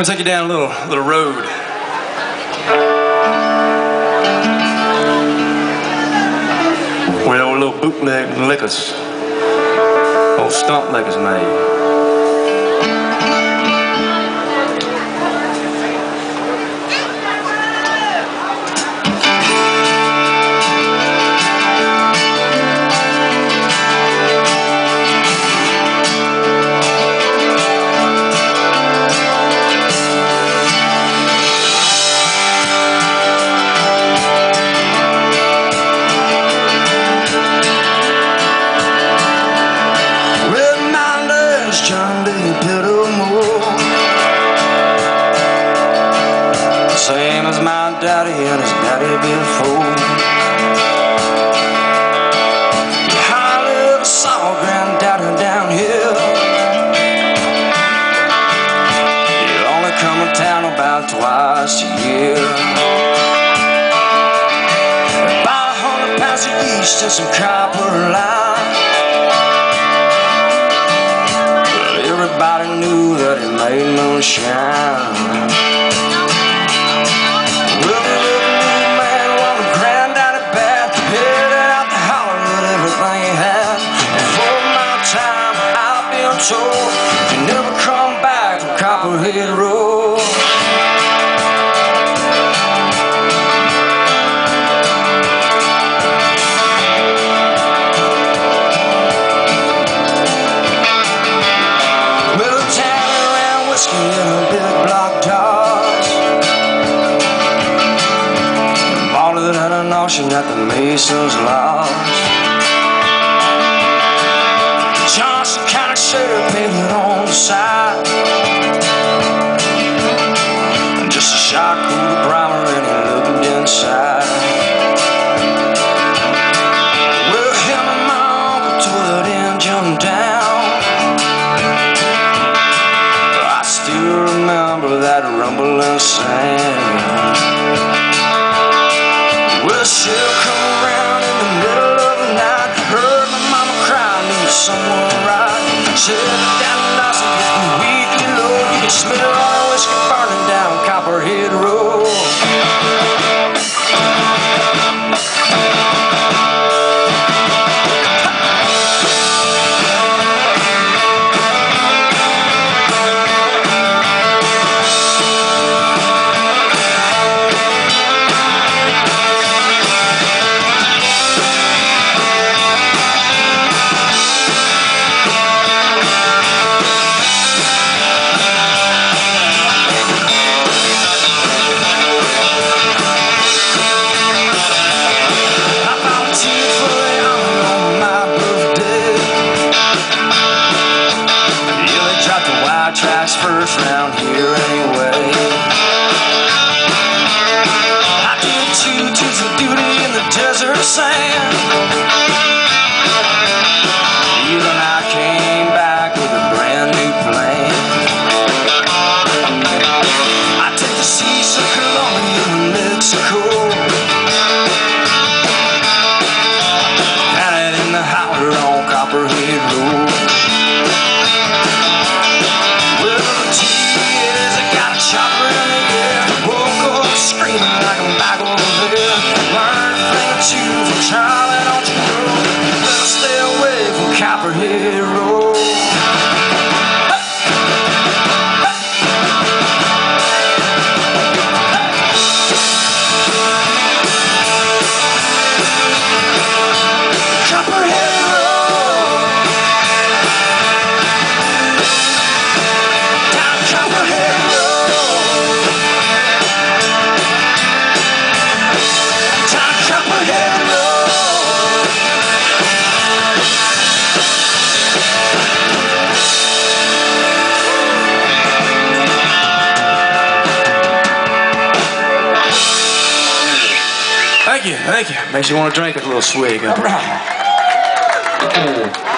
Gonna take you down a little little road. Where old little bootleg liquors, old stump liquors made. And. How little saw granddaddy down here. You only come to town about twice a year. Buy a hundred pounds of yeast and some copper. But everybody knew that he made moonshine. Told you never come back from Copperhead Road. Town around whiskey a big block at the Mason's Lodge. Sheriff paving on the side. Just a shot through the primer and he looked inside. Well, him and my uncle tore that engine down. I still remember that rumbling sound. Well, she'll come around in the middle of the night. Heard my mama cry, need someone Said down nice and getting weakly low. You can smell from Thank you, thank you. Makes you want to drink a little swig. Huh? Mm.